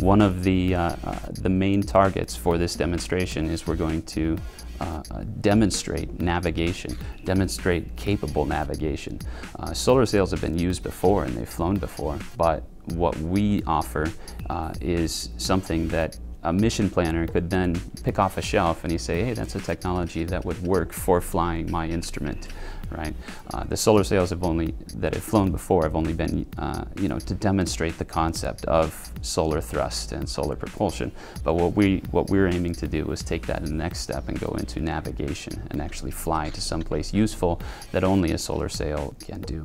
One of the, uh, uh, the main targets for this demonstration is we're going to uh, uh, demonstrate navigation, demonstrate capable navigation. Uh, solar sails have been used before and they've flown before, but what we offer uh, is something that a mission planner could then pick off a shelf and you say, hey, that's a technology that would work for flying my instrument, right? Uh, the solar sails have only, that have flown before have only been, uh, you know, to demonstrate the concept of solar thrust and solar propulsion. But what, we, what we're aiming to do is take that in the next step and go into navigation and actually fly to some place useful that only a solar sail can do.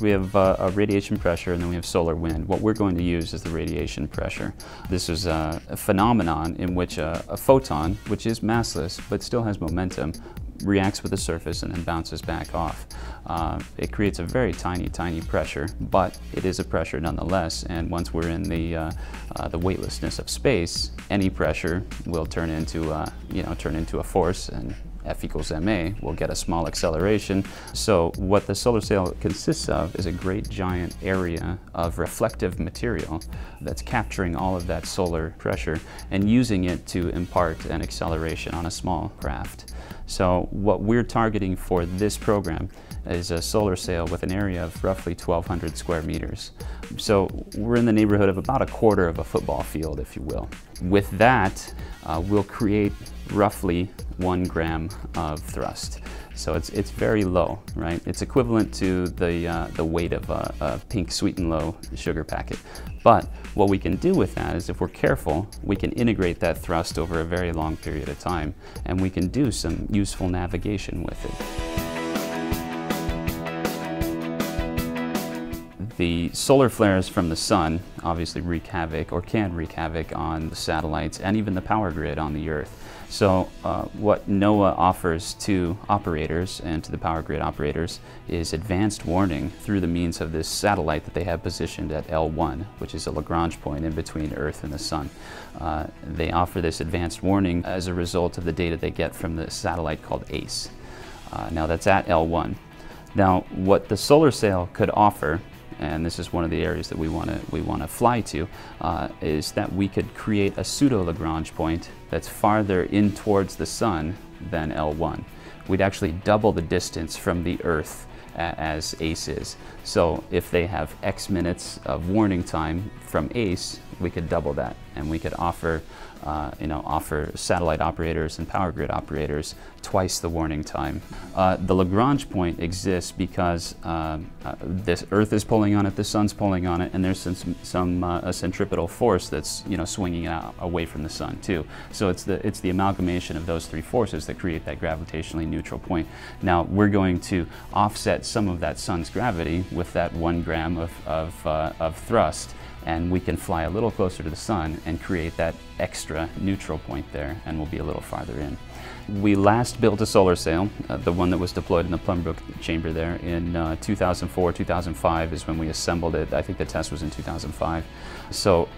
We have uh, a radiation pressure and then we have solar wind. What we're going to use is the radiation pressure. This is a, a phenomenon in which a, a photon, which is massless but still has momentum, reacts with the surface and then bounces back off. Uh, it creates a very tiny, tiny pressure, but it is a pressure nonetheless. And once we're in the, uh, uh, the weightlessness of space, any pressure will turn into, uh, you know, turn into a force and F equals ma, we'll get a small acceleration. So what the solar sail consists of is a great giant area of reflective material that's capturing all of that solar pressure and using it to impart an acceleration on a small craft. So what we're targeting for this program is a solar sail with an area of roughly 1,200 square meters. So we're in the neighborhood of about a quarter of a football field, if you will. With that, uh, we'll create roughly one gram of thrust. So it's, it's very low, right? It's equivalent to the, uh, the weight of a, a, pink sweet and low sugar packet. But what we can do with that is if we're careful, we can integrate that thrust over a very long period of time and we can do some useful navigation with it. The solar flares from the sun obviously wreak havoc or can wreak havoc on the satellites and even the power grid on the Earth. So uh, what NOAA offers to operators and to the power grid operators is advanced warning through the means of this satellite that they have positioned at L1, which is a Lagrange point in between Earth and the Sun. Uh, they offer this advanced warning as a result of the data they get from the satellite called ACE. Uh, now that's at L1. Now what the solar sail could offer and this is one of the areas that we want to we want to fly to, uh, is that we could create a pseudo Lagrange point that's farther in towards the sun than L1. We'd actually double the distance from the Earth as ACE is. So if they have X minutes of warning time from ACE, we could double that and we could offer, uh, you know, offer satellite operators and power grid operators twice the warning time. Uh, the Lagrange point exists because um, uh, this Earth is pulling on it, the sun's pulling on it, and there's some, some uh, a centripetal force that's, you know, swinging out away from the sun too. So it's the, it's the amalgamation of those three forces that create that gravitationally neutral point. Now we're going to offset some of that sun's gravity with that one gram of, of, uh, of thrust and we can fly a little closer to the sun and create that extra neutral point there and we'll be a little farther in. We last built a solar sail, uh, the one that was deployed in the Plumbrook chamber there in uh, 2004, 2005 is when we assembled it. I think the test was in 2005. So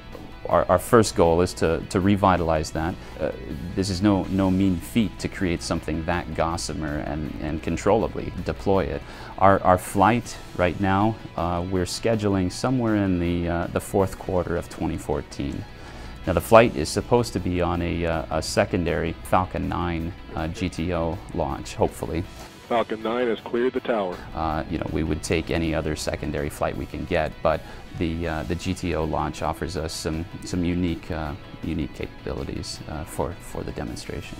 our, our, first goal is to, to revitalize that. Uh, this is no, no mean feat to create something that gossamer and, and controllably deploy it. Our, our flight right now, uh, we're scheduling somewhere in the, uh, the fourth quarter of 2014. Now the flight is supposed to be on a, uh, a secondary Falcon 9 uh, GTO launch, hopefully. Falcon 9 has cleared the tower. Uh, you know, we would take any other secondary flight we can get, but the, uh, the GTO launch offers us some, some unique, uh, unique capabilities uh, for, for the demonstration.